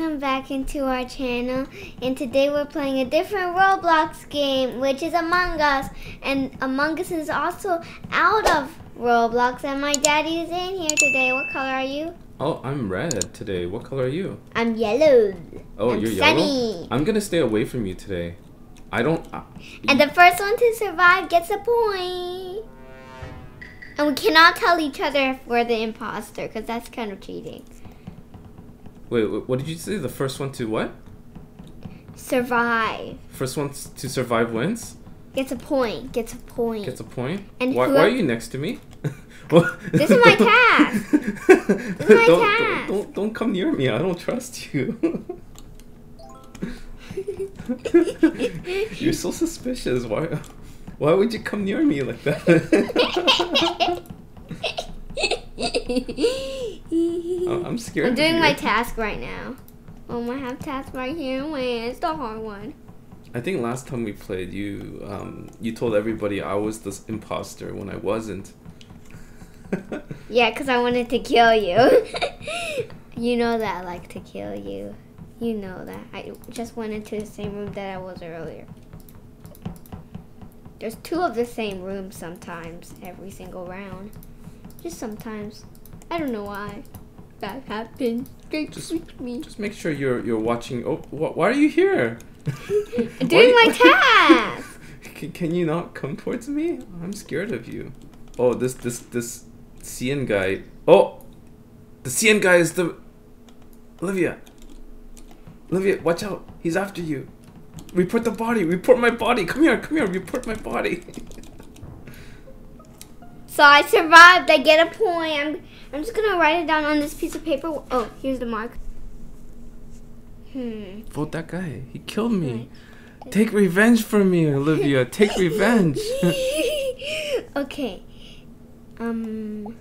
welcome back into our channel and today we're playing a different Roblox game which is Among Us and Among Us is also out of Roblox and my daddy is in here today. What color are you? Oh, I'm red today. What color are you? I'm yellow. Oh, I'm you're sunny. yellow? I'm gonna stay away from you today. I don't... Uh, And the first one to survive gets a point. And we cannot tell each other if we're the imposter because that's kind of cheating. Wait, wait, what did you say? The first one to what? Survive. First one to survive wins? Gets a point. Gets a point. Gets a point? And why, why are you next to me? Well- This is my task. This is my don't, task. Don't, don't, don't come near me. I don't trust you. You're so suspicious. Why, why would you come near me like that? I- I'm scared. I'm doing my task right now. Um, I have task right here. Wait, it's the hard one. I think last time we played, you um, you told everybody I was this imposter when I wasn't. Yeah, because I wanted to kill you. you know that I like to kill you. You know that. I just went into the same room that I was earlier. There's two of the same rooms sometimes, every single round. Just sometimes. I don't know why. That happened. Just- me. Just make sure you're you're watching. Oh, wh- why are you here? Doing my task. Can, can you not come towards me? I'm scared of you. Oh, this this this CN guy. Oh, the CN guy is the Olivia. Olivia, watch out! He's after you. Report the body. Report my body. Come here. Come here. Report my body. So I survived. I get a point. I'm I'm just gonna write it down on this piece of paper. Oh, here's the mark. Hmm. Vote that guy. He killed me. Take revenge for me, Olivia. Take revenge. okay. Um.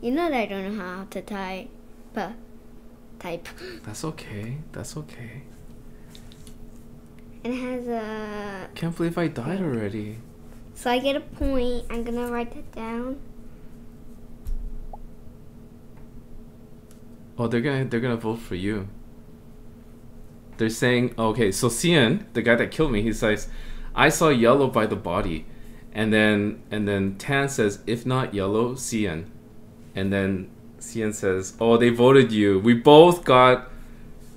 You know that I don't know how to type. Type. That's okay. That's okay. It has a. Can't believe I died already. So I get a point. I'm gonna write that down. Oh, they're gonna they're gonna vote for you. They're saying okay, so Cian, the guy that killed me, he says, I saw yellow by the body. And then and then Tan says, if not yellow, Cian. And then Cian says, Oh, they voted you. We both got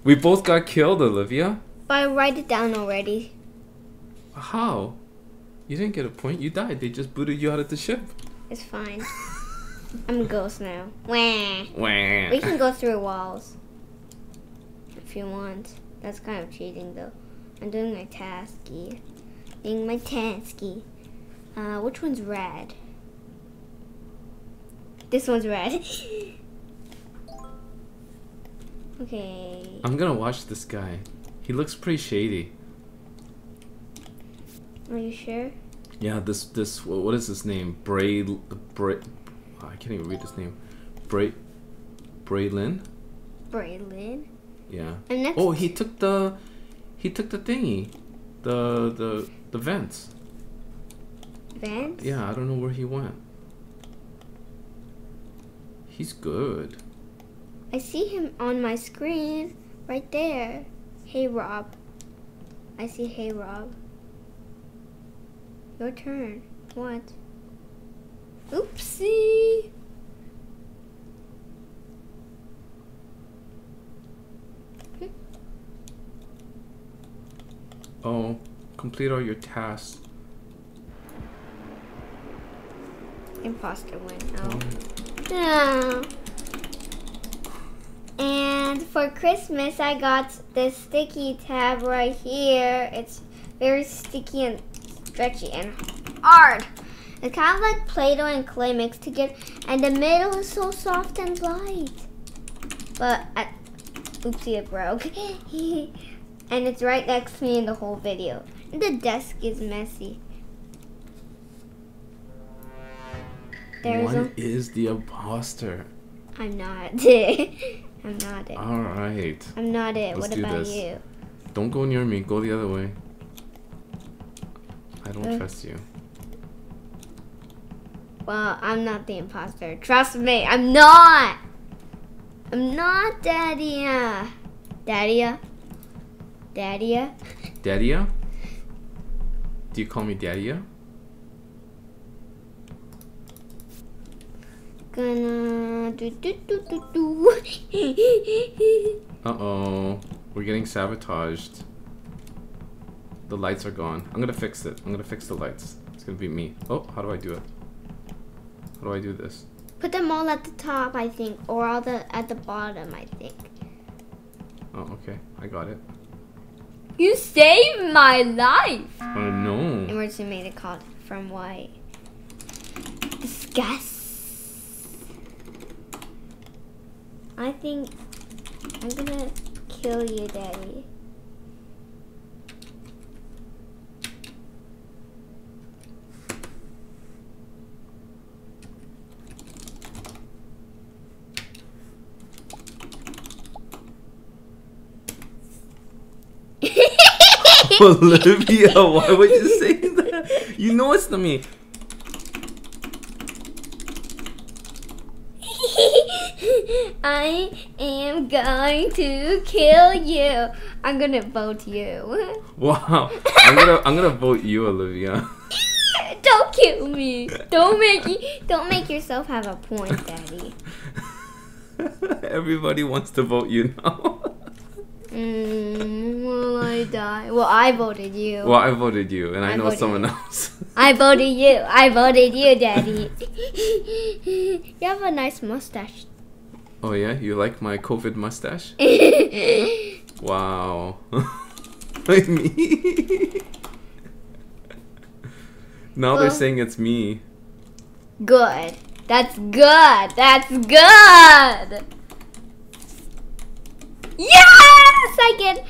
we both got killed, Olivia. But I write it down already. How? You didn't get a point, you died. They just booted you out of the ship. It's fine. I'm a ghost now. Wah. Wah. We can go through walls if you want. That's kind of cheating though. I'm doing my tasky. Doing my tasky. Uh, which one's red? This one's red. okay. I'm gonna watch this guy. He looks pretty shady. Are you sure? Yeah, this this what is his name? Bray Bray. I can't even read his name. Bray Braylin. Braylin. Yeah. Oh, he took the he took the thingy, the the the vents. Vance? Yeah, I don't know where he went. He's good. I see him on my screen right there. Hey Rob. I see Hey Rob. Your turn. What? Oopsie. Oh, complete all your tasks. Imposter win. Oh. No. And for Christmas, I got this sticky tab right here. It's very sticky and stretchy and hard. It's kind of like Play-Doh and clay mixed together, and the middle is so soft and light. But, I, oopsie, it broke. and it's right next to me in the whole video. And the desk is messy. There's One a, is the imposter. I'm not. It. I'm not it. All right. I'm not it. Let's what about this. you? Don't go near me. Go the other way. I don't Uh. trust you. Well, I'm not the imposter. Trust me, I'm not. I'm not, Daddy. Uh, Daddy-a. Daddy-a. Daddy-a? Do you call me Daddy-a? Gonna do do do do do. Uh-oh. We're getting sabotaged. The lights are gone. I'm gonna fix it. I'm gonna fix the lights. It's gonna be me. Oh, how do I do it? How do I do this? Put them all at the top, I think, or all the at the bottom, I think. Oh, okay. I got it. You saved my life. Oh no. Emergency made a call from White. Disgust. I think I'm gonna kill you, Daddy. Olivia, why would you say that? You know it's not me. I am going to kill you. I'm gonna vote you. Wow. I'm gonna I'm gonna vote you, Olivia. Don't kill me. Don't make don't make yourself have a point, Daddy. Everybody wants to vote you now. Mm, I die? Well, I voted you. well, I voted you, and I, I know someone you. else. I voted you. I voted you, Daddy. you have a nice mustache. oh yeah, you like my COVID mustache? Wow. me. now they're saying it's me. good. That's good. That's good. Yes, I get.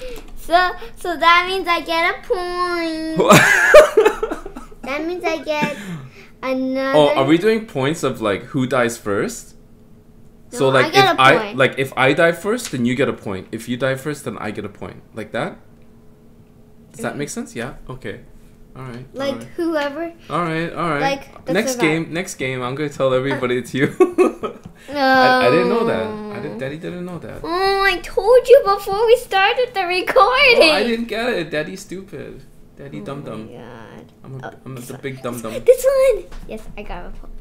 So, so that means I get a point. That means I get another. oh, are we doing points of like who dies first? so No, I like get if I like if I die first, then you get a point. If you die first, then I get a point. Like that? Does that make sense? Yeah. Okay. All right. Mm-hmm. Like whoever. All right. All right. like next game. Next game. I'm gonna tell everybody it's you. No. I, I didn't know that. I did, Daddy didn't know that. Oh, I told you before we started the recording. Oh, I didn't get it. Daddy's stupid. Daddy dum Oh dum. my God. I'm a, Oh, I'm a, the one. big dum dum. This one. Yes, I got a point.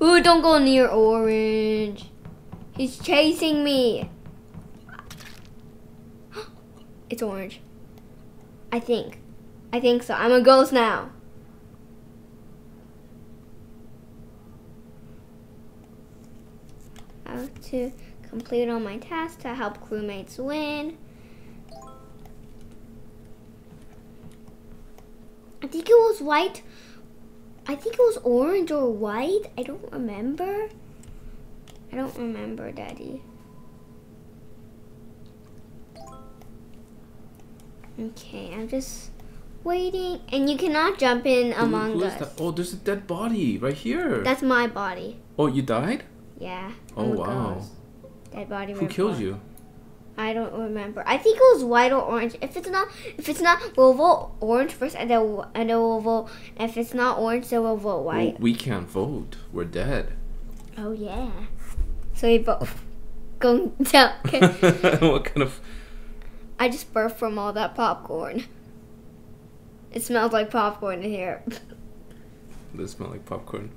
Ooh, don't go near orange. He's chasing me. It's orange. I think. I think so. I'm a ghost now. To complete all my tasks to help crewmates win. I think it was white. I think it was orange or white. I don't remember. I don't remember, Daddy. Okay, I'm just waiting. And you cannot jump in Who- among who us. Oh, there's a dead body right here. That's my body. oh, you died? Yeah. Oh, I'm wow. ghost. Dead body. Who killed you? I don't remember. I think it was white or orange. If it's not, if it's not, we'll vote orange first, and then we'll, and then we'll vote. If it's not orange, then we'll vote Well, white. we can't vote. We're dead. Oh yeah. So we both going down. Okay. what kind of? I just burped from all that popcorn. It smells like popcorn in here. Does it smell like popcorn?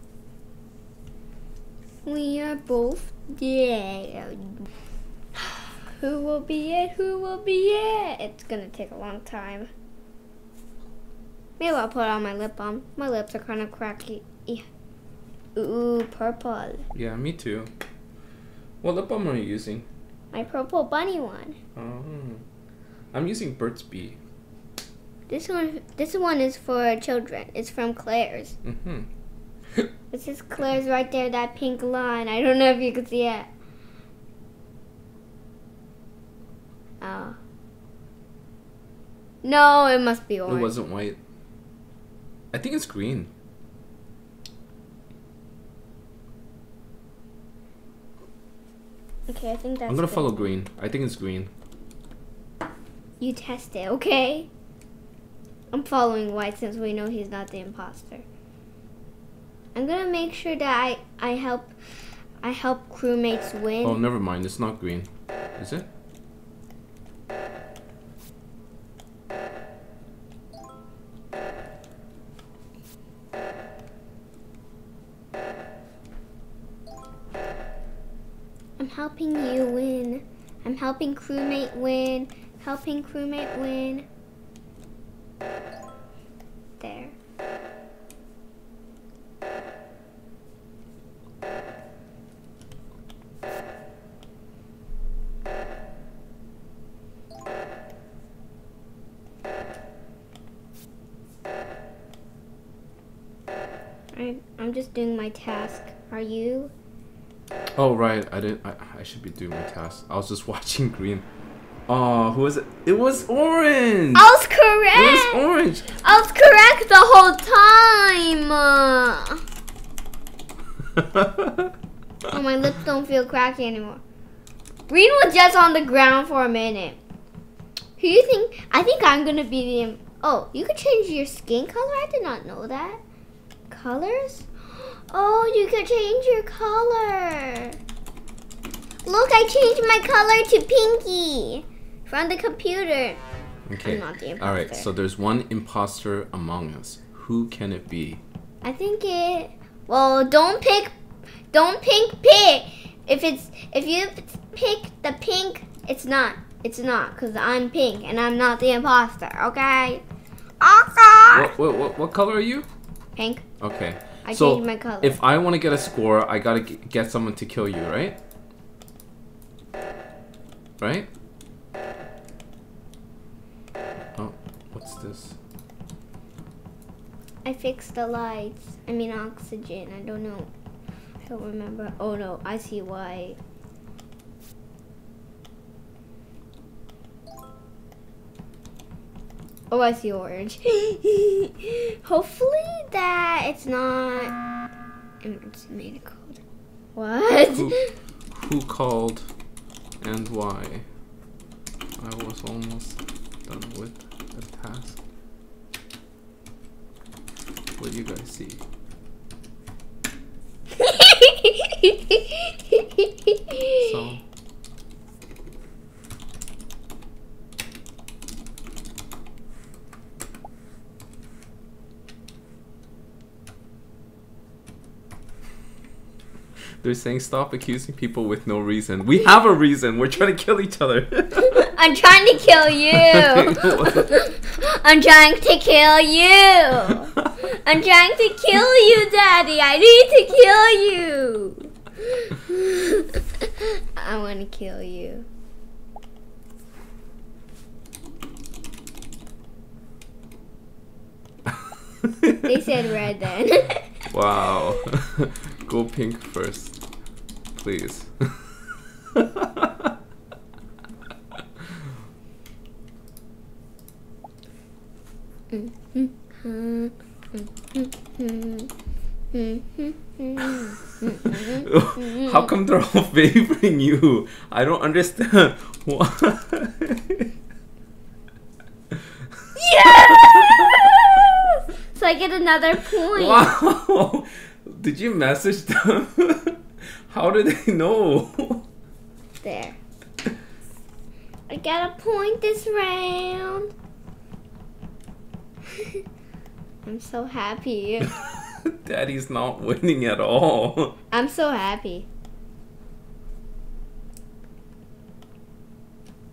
We are both dead. Who will be it? Who will be it? It's gonna take a long time. Maybe I'll put on my lip balm. My lips are kind of cracky. Yeah. Ooh, purple. Yeah, me too. What lip balm are you using? My purple bunny one. Oh, I'm using Burt's Bee. This one, this one is for children. It's from Claire's. Mm-hmm. This is Claire's right there, that pink line. I don't know if you can see it. Oh. No, it must be white. It wasn't white. I think it's green. Okay, I think that's I'm gonna good. follow green. I think it's green. You test it, okay? I'm following white since we know he's not the imposter. I'm gonna make sure that I, I help I help crewmates win. Oh, never mind. It's not green. Is it? I'm helping you win. I'm helping crewmate win. Helping crewmate win. There. I'm just doing my task. Are you? Oh right, I didn't. I, I should be doing my task. I was just watching green. Oh, who was it? It was orange. I was correct. It was orange. I was correct the whole time. oh, my lips don't feel cracky anymore. Green was just on the ground for a minute. Who do you think? I think I'm gonna be the. Oh, you could change your skin color. I did not know that. Colors? Oh, you could change your color. Look, I changed my color to pinky from the computer. Okay. I'm not the All right. So there's one imposter among us. Who can it be? I think it. Well, don't pick. Don't pink pick. If it's if you pick the pink, it's not. It's not because I'm pink and I'm not the imposter. Okay. Okay. What, what, what, what color are you? Pink. Okay. I so changed my color. if I want to get a score, I gotta get someone to kill you, right? Right? Oh, what's this? I fixed the lights. I mean oxygen. I don't know. I don't remember. Oh no, I see why. Oh, I see orange. Hopefully that it's not emergency medical. What? Who, who called and why? I was almost done with the task. What do you guys see? So, they're saying stop accusing people with no reason. We have a reason. We're trying to kill each other. I'm trying to kill you. I'm trying to kill you. I'm trying to kill you, Daddy. I need to kill you. I want to kill you. They said red then. wow. Go pink first. Please. How come they're all favoring you? I don't understand. Why? yes! So I get another point. Wow! Did you message them? How do they know? There. I gotta point this round. I'm so happy. Daddy's not winning at all. I'm so happy.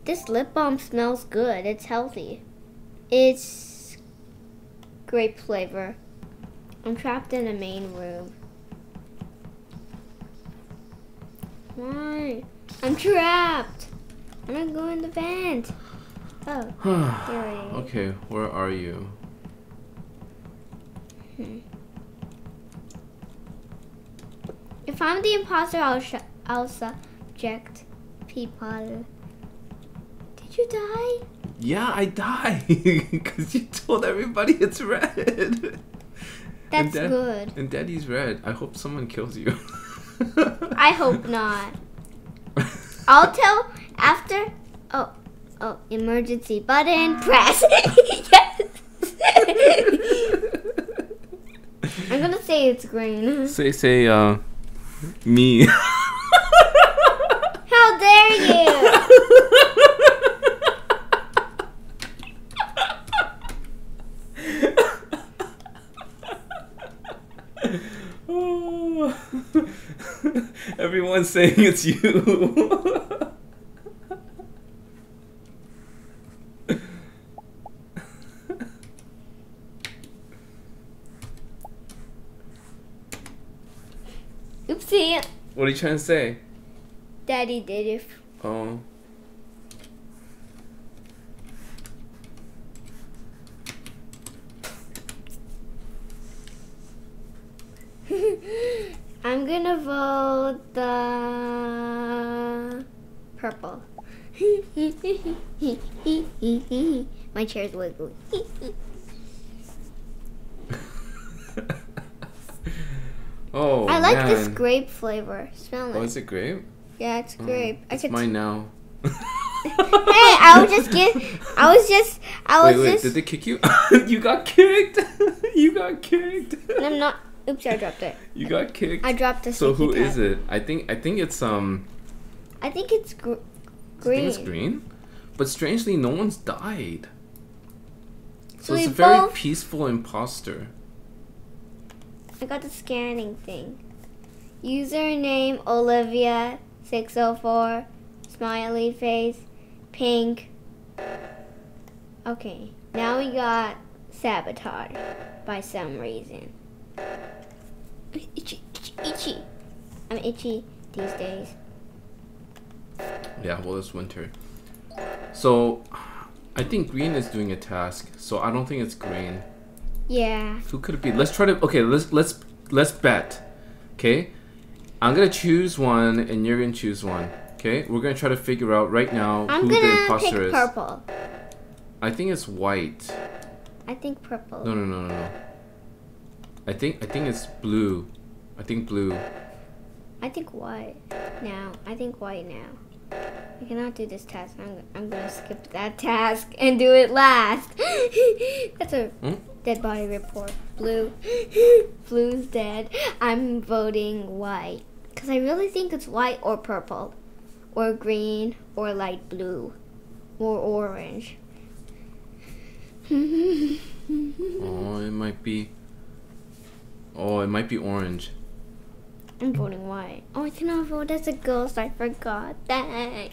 This lip balm smells good. It's healthy. It's grape flavor. I'm trapped in a main room. Why? I'm trapped. I'm gonna go in the vent. Oh, there okay, where are you? If I'm the imposter, I'll sh- I'll subject people. Did you die? Yeah, I died because you told everybody it's red. That's Dad- good. And Daddy's red. I hope someone kills you. I hope not. I'll tell after. Oh, oh, emergency button press. yes. I'm gonna say it's green. say say uh me. How dare you? Everyone's saying it's you. Oopsie. what are you trying to say? Daddy did it. Oh. I'm gonna vote the purple. My chair's wiggly. oh. I like this grape flavor. Smell oh, it. Oh, is it grape? yeah, it's Oh, grape. I It's mine now. hey, I was just get. I was just. I wait, was wait, just. did they kick you? you got kicked. you got kicked. I'm not. Oops, I dropped it. You got kicked. I dropped the. so who is it? I think I think it's um I think it's gr- I green. think it's green. But strangely no one's died. So So it's a very both- peaceful imposter. I got the scanning thing. Username Olivia six oh four, smiley face, pink. Okay, now we got sabotage by some reason. Itchy. I'm itchy these days. Yeah, well it's winter. So I think green is doing a task, so I don't think it's green. Yeah. Who could it be? Let's try to okay, let's let's let's bet. Okay? I'm gonna choose one and you're gonna choose one. Okay? We're gonna try to figure out right now I'm who the imposter is. purple. I think it's white. I think purple. No no no no no. I think I think it's blue. I think blue. I think white now. I think white now. I cannot do this task. I'm, I'm gonna skip that task and do it last. That's a Hmm? dead body report. Blue. Blue's dead. I'm voting white. Because I really think it's white or purple. Or green or light blue. Or orange. Oh, it might be. Oh, it might be orange. I'm voting white. Oh, I cannot vote as a ghost. I forgot that.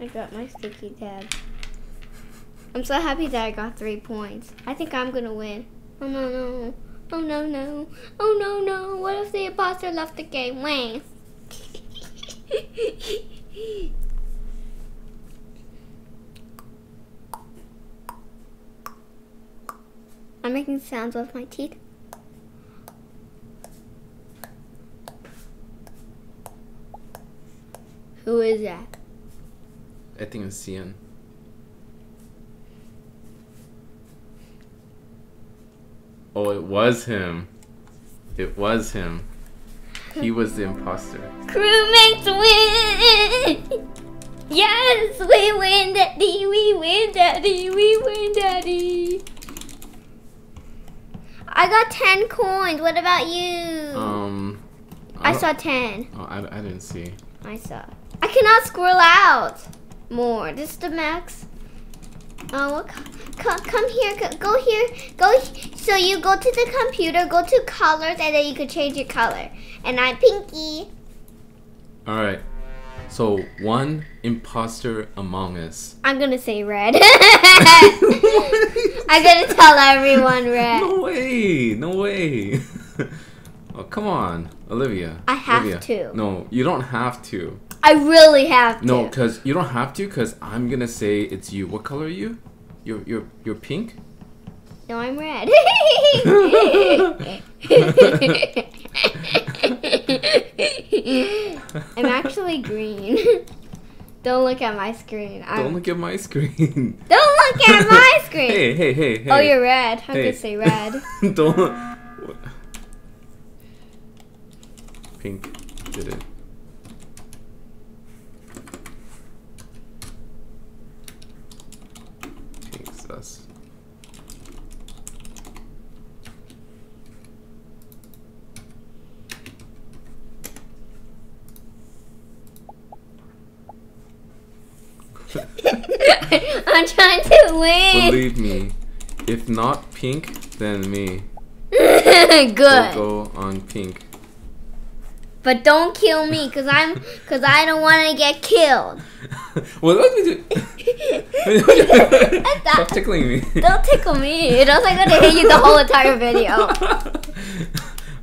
I got my sticky tab. I'm so happy that I got three points. I think I'm gonna win. Oh no no. Oh no no. Oh no no. What if the imposter left the game? Wait. I'm making sounds with my teeth. Who is that? I think it's Cian. Oh, it was him. It was him. He was the imposter. Crewmates win! Yes, we win, Daddy! We win, Daddy! We win, Daddy! I got 10 coins. What about you? Um. I don't- saw 10. Oh, I, I didn't see. I saw. I cannot scroll out more. This is the max. Oh, what co- co- come here. Go here. Go. So you go to the computer, go to colors, and then you can change your color. And I'm Pinky. All right. So one imposter among us. I'm gonna say red. I'm gonna tell everyone red. No way! No way! oh come on, Olivia. I have Olivia. to. No, you don't have to. I really have to. No, cause you don't have to. Cause I'm gonna say it's you. What color are you? You're you're you're pink. No, I'm red. I'm actually green. Don't look at my screen. I'm, Don't look at my screen. Don't look at my screen. hey hey hey hey. Oh, you're red. I'm Hey. gonna say red. don't. Pink did it. Pink's us. I'm trying to win. Believe me, if not pink, then me. Good. We'll go on pink. But don't kill me, cause I'm, cause I don't want to get killed. well, let me do. Stop tickling me. Don't tickle me. Or else I'm gonna hit you the whole entire video.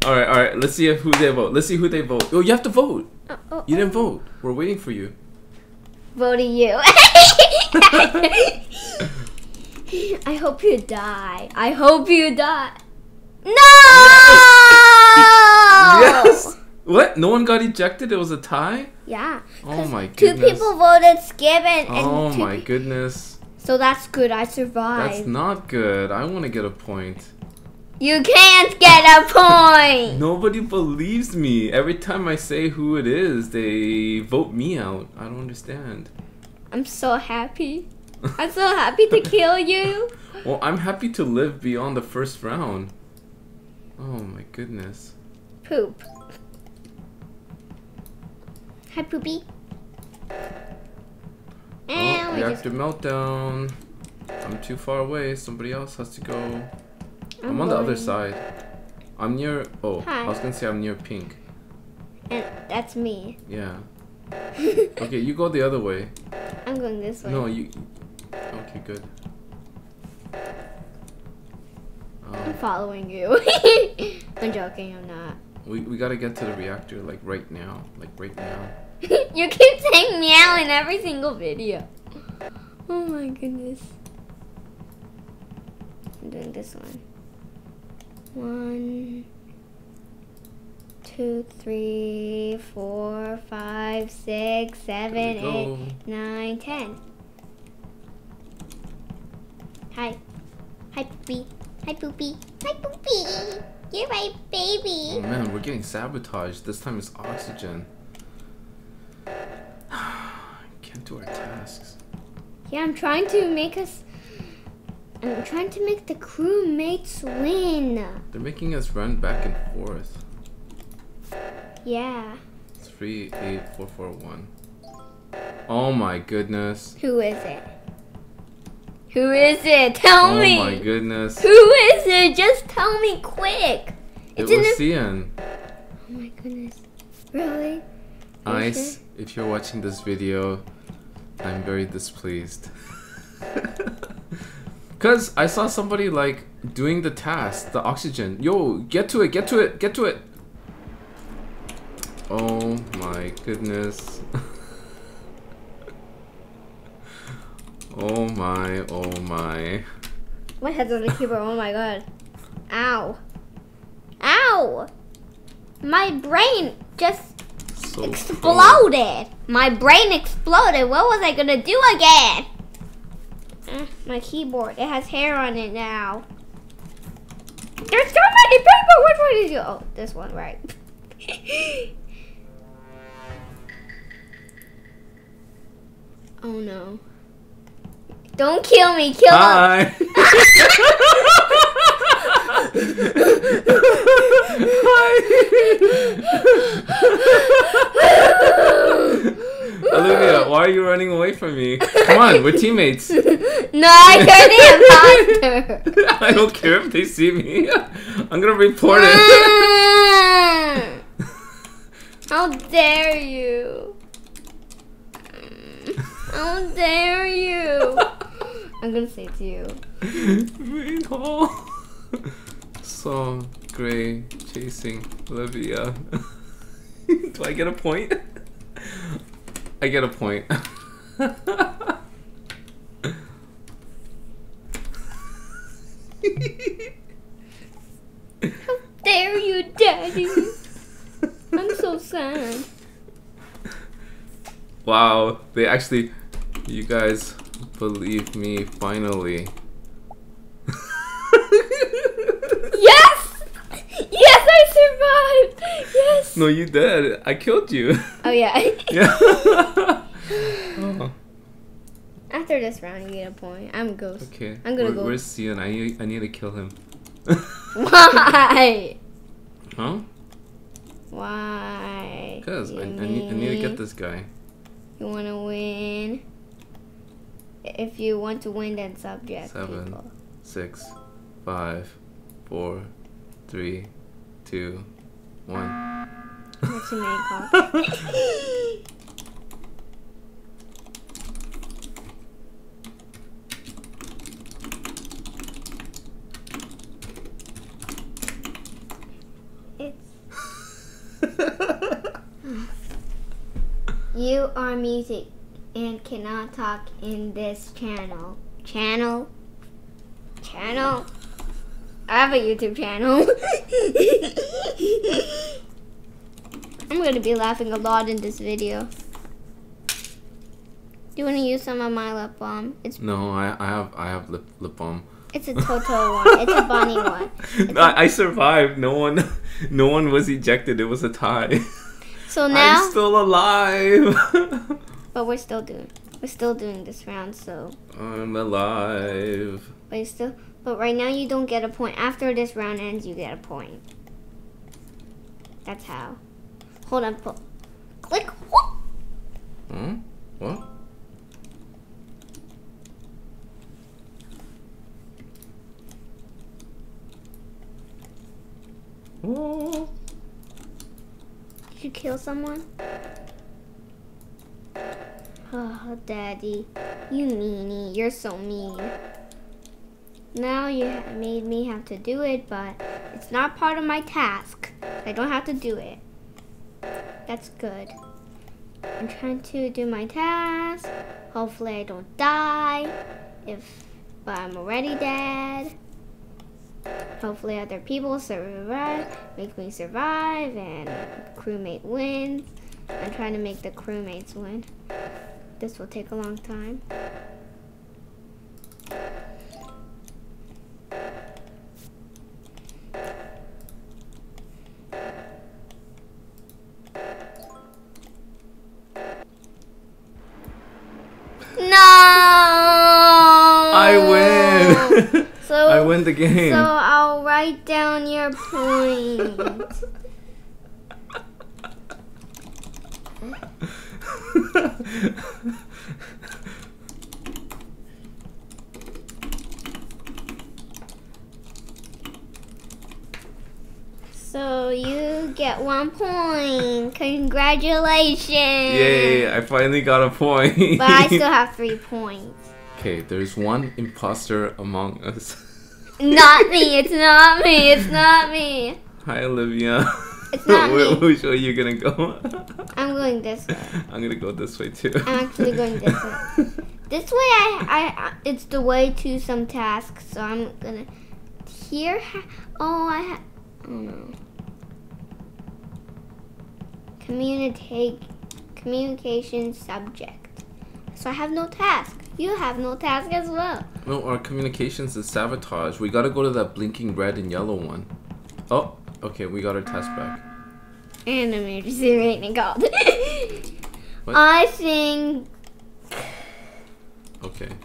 all right, all right. Let's see who they vote. Let's see who they vote. Oh, you have to vote. Oh, oh, You didn't oh. vote. We're waiting for you. Voting you. I hope you die. I hope you die. No! Yes. What? No one got ejected. It was a tie. Yeah. Oh my goodness. Two people voted skip and, and Oh my goodness. So that's good. I survived. That's not good. I want to get a point. you can't get a point. Nobody believes me. Every time I say who it is, they vote me out. I don't understand. I'm so happy. I'm so happy to kill you. Well, I'm happy to live beyond the first round. Oh my goodness. Poop. Hi, Poopy. Oh, And we just, reactor meltdown. I'm too far away. Somebody else has to go. I'm, on the other side. I'm near. Oh, Hi. I was gonna say I'm near pink. And that's me. Yeah. Okay, you go the other way. I'm going this way. No, you. Okay, good. I'm Um, following you. I'm joking, I'm not. we, we gotta get to the reactor like right now. Like right now. you keep saying meow in every single video. Oh my goodness. I'm doing this one. One, two, three, four, five, six, seven, eight, nine, ten. Hi. Hi, Poopy. Hi, Poopy. Hi, Poopy. You're my baby. Oh man, we're getting sabotaged. This time it's oxygen. Can't do our tasks. Yeah, I'm trying to make us. I'm trying to make the crewmates win. They're making us run back and forth. Yeah. Three, eight, four, four, one. Oh my goodness. Who is it? Who is it? Tell oh me. Oh my goodness. Who is it? Just tell me quick. It It's in was Cian. Oh my goodness. Really? Ice, if you're watching this video, I'm very displeased. Cause I saw somebody like doing the task, the oxygen. Yo, get to it, get to it, get to it. Oh my goodness. oh my, oh my. My head's on the keyboard. Oh my god. Ow. Ow. My brain just So exploded. My brain exploded. What was I gonna do again? Uh, my keyboard. It has hair on it now. There's so many people. Which one is you? Oh, this one, right? oh no! Don't kill me. Kill him. Hi. Olivia, why are you running away from me? Come on, we're teammates. no, I heard the imposter. I don't care if they see me. I'm gonna report it. How dare you? How dare you? I'm gonna say it to you. Green hole. So Gray chasing Olivia. Do I get a point? I get a point. How Dare you, Daddy? I'm so sad. wow, they actually, you guys believe me finally. Yes! Yes, I survived! Yes! no, you did. I killed you. Oh, yeah. yeah. oh, After this round, you get a point. I'm a ghost. okay. I'm gonna Where- go. Where's Cian? I need, I need to kill him. Why? huh? Why? Because I, I, need, I need to get this guy. You want to win? If you want to win, then subject Seven. people. Six, five, four, three, two, one. What's your name called? it's you are music and cannot talk in this channel. Channel. Channel. I have a YouTube channel. I'm going to be laughing a lot in this video. Do you want to use some of my lip balm? It's no, I, I have I have lip lip balm. it's a Toto one. It's a bunny one. It's I, I survived. No one, no one was ejected. It was a tie. So now, I'm still alive. But we're still doing we're still doing this round. So, I'm alive. but you still but right now you don't get a point. After this round ends, you get a point. That's how. Hold on. Pull. Click. Whoop. Hmm? What? Oh. Did you kill someone? Oh, Daddy. You meanie. You're so mean. Now you made me have to do it, but it's not part of my task. I don't have to do it. That's good. I'm trying to do my task. Hopefully I don't die. If but I'm already dead. Hopefully other people survive, make me survive, and crewmate wins. I'm trying to make the crewmates win. This will take a long time. No! I win. So I win the game. So I'll write down your point. so you get one point. Congratulations. Yay! I finally got a point. But I still have three points. Okay, there's one imposter among us. Not me. It's not me. It's not me. Hi, Olivia. It's not me. Which way are you gonna go? I'm going this way. I'm gonna go this way too. I'm actually going this way. This way, I, I, it's the way to some tasks. So I'm gonna here. Oh, I ha- oh no. Communicate, communication subject. So I have no task. You have no task as well. No, our communications is sabotage. We gotta go to that blinking red and yellow one. Oh, okay, we got our test back. And emergency rating called. What? I think Okay.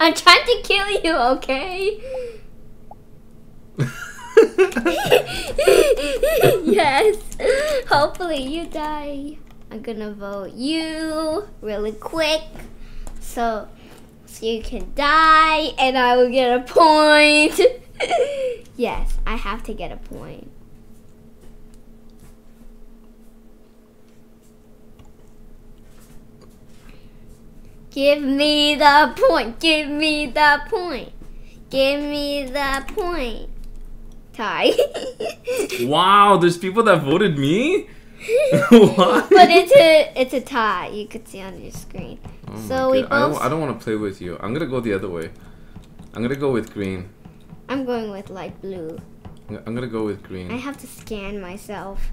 I'm trying to kill you, okay? yes. Hopefully you die. I'm gonna vote you really quick. So so you can die and I will get a point. yes, I have to get a point. Give me the point. Give me the point. Give me the point. Tie. wow, there's people that voted me? what? but it's a it's a tie. You could see on your screen. Oh so we God. I don't, both- I don't want to play with you. I'm gonna go the other way. I'm gonna go with green. I'm going with light blue. I'm gonna go with green. I have to scan myself.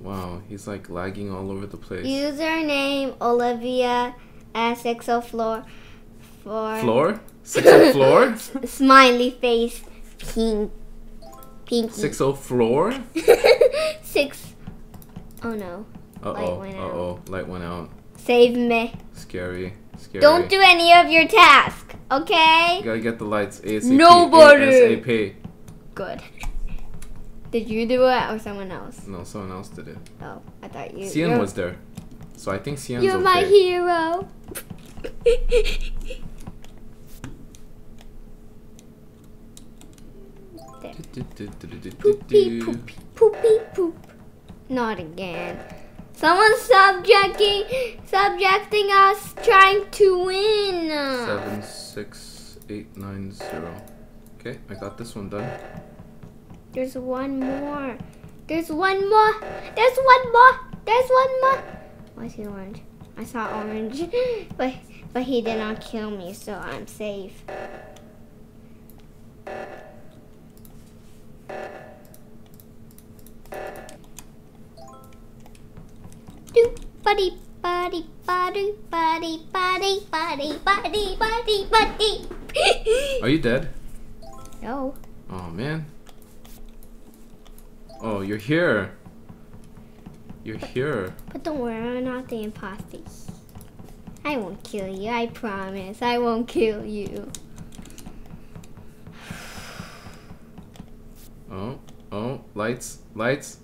Wow, he's like lagging all over the place. Username Olivia S6O floor for Floor? Six floor? smiley face pink pinky Six oh floor? six oh no Uh oh. Uh oh. Light went out. save me Scary. Scary. don't do any of your task okay You gotta get the lights ASAP. Nobody. ASAP. good Did you do it or someone else? No, someone else did it. Oh, I thought you. Cyan was there. So I think Cyan's You're okay. my hero. Poopy poopy poopy poop. Not again. Someone's subjecting subjecting us trying to win. Seven, six, eight, nine, zero. Okay, I got this one done. There's one more. There's one more. There's one more. There's one more. Why is he orange? I saw orange, but but he did not kill me, so I'm safe. Buddy buddy buddy buddy buddy buddy buddy buddy buddy. Are you dead? no. Oh man. Oh, you're here. You're here. But don't worry, I'm not the imposter. I won't kill you, I promise. I won't kill you. Oh, oh, lights, lights.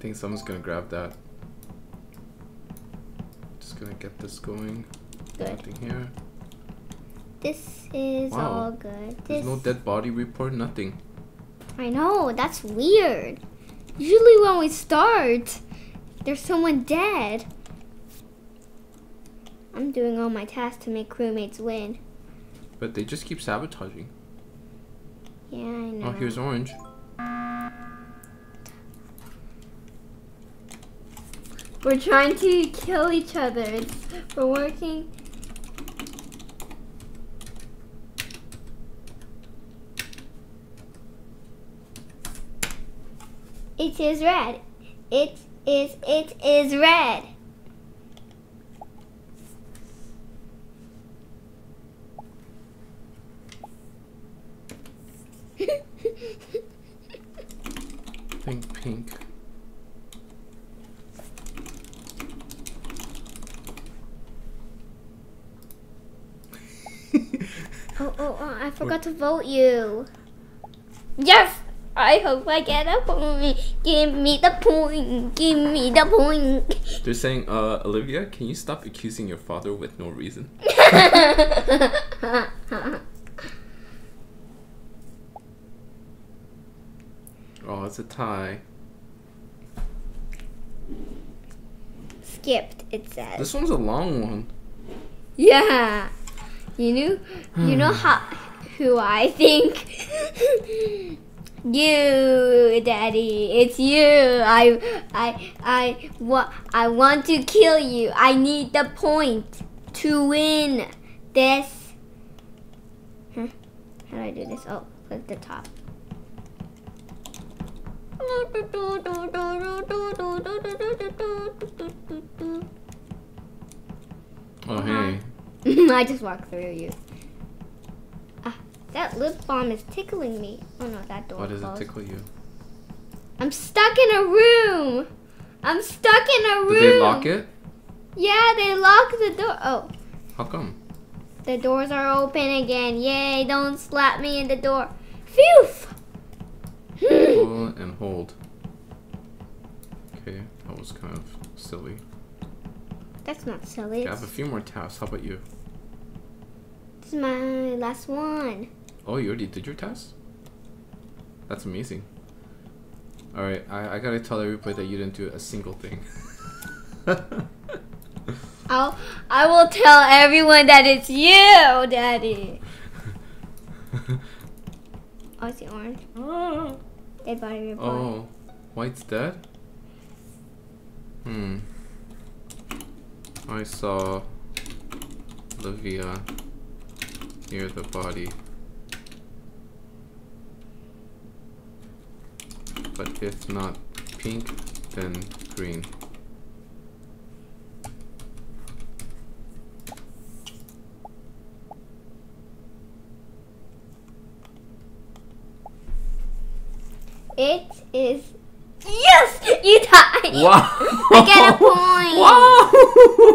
I think someone's gonna grab that. Just gonna get this going. Good. Nothing here. This is Wow. all good. There's no dead body report, nothing. I know, that's weird. Usually when we start, there's someone dead. I'm doing all my tasks to make crewmates win. But they just keep sabotaging. Yeah, I know. Oh, here's orange. We're trying to kill each other. It's, we're working. It is red. It is, it is red. Pink, pink. Oh, oh, oh, I forgot to vote you. Yes! I hope I get a point. Give me the point. Give me the point. They're saying, uh, Olivia, can you stop accusing your father with no reason? Oh, it's a tie. Skipped, it says. This one's a long one. Yeah. You knew you know how who I think? you, Daddy. It's you. I I I wa- I want to kill you. I need the point to win this. Huh? How do I do this? Oh, click the top. Oh, hey. I just walked through you. Ah, that lip balm is tickling me. Oh no, that door Why does it tickle you? I'm stuck in a room. I'm stuck in a room. Did they lock it? Yeah, they locked the door. Oh, How come? the doors are open again. Yay! Don't slap me in the door. Phew. Pull and hold. Okay, that was kind of silly. That's not silly. I have a few more tasks. How about you? This is my last one. Oh, you already did your test? That's amazing. Alright, I, I gotta tell everybody that you didn't do a single thing. I'll I will tell everyone that it's you, Daddy. Oh, I see orange. Dead body report. oh, White's dead? Hmm. I saw Olivia near the body. But if not pink, then green. It is. Yes, you died. Wow! I get a point. Wow!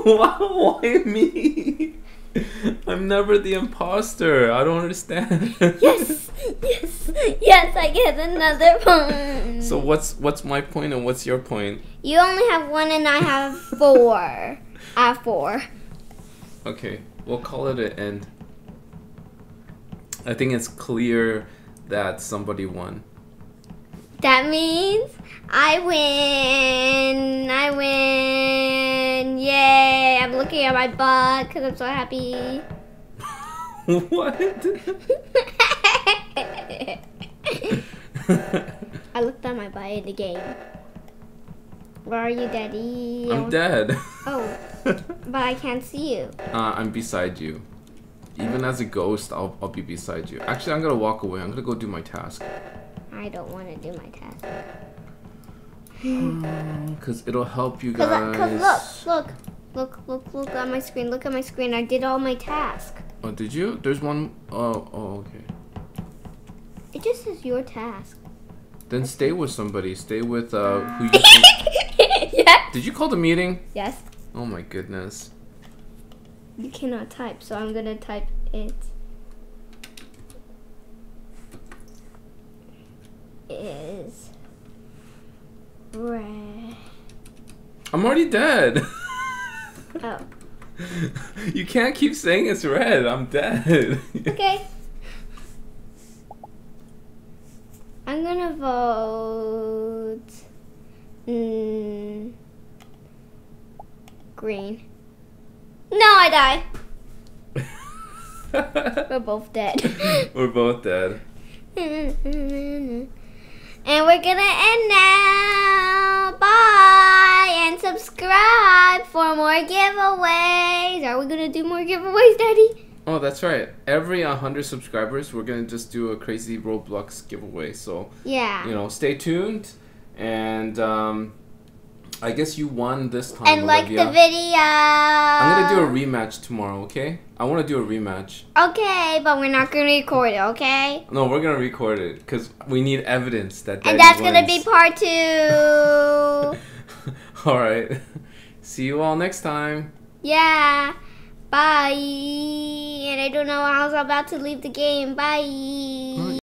wow! Why me? I'm never the imposter. I don't understand. Yes, Yes, yes, I get another point. So what's what's my point and what's your point? you only have one and I have four. I have four. Okay, we'll call it an end. I think it's clear that somebody won. That means I win. I win. Yay. I'm looking at my butt because I'm so happy. what? I looked at my butt in the game. Where are you, Daddy? I'm dead. Oh, but I can't see you. Uh, I'm beside you. Even as a ghost, I'll, I'll be beside you. Actually, I'm gonna walk away. I'm gonna go do my task. I don't want to do my task. Because it'll help you guys. I, cause look, look, look, look, look at my screen. Look at my screen. I did all my tasks. Oh, did you? There's one oh oh, okay. It just says your task. Then stay with somebody. Stay with uh, who you. Did you call the meeting? Yes. Oh my goodness. You cannot type, so I'm gonna type it. Is red. I'm already dead. Oh, you can't keep saying it's red. I'm dead. okay. I'm gonna vote. Mm, green. No, I die. We're both dead. We're both dead. And we're gonna end now. Bye and subscribe for more giveaways. Are we gonna do more giveaways, Daddy? Oh, that's right. Every 100 subscribers, we're gonna just do a crazy Roblox giveaway. So Yeah. you know, stay tuned. And um, I guess you won this time. and like Olivia. the video. I'm gonna do a rematch tomorrow. Okay? I want to do a rematch. Okay, but we're not gonna record it. Okay. No, we're gonna record it because we need evidence that. Daddy And that's gonna be part two. all right. See you all next time. yeah. Bye. And I don't know how I was about to leave the game. Bye.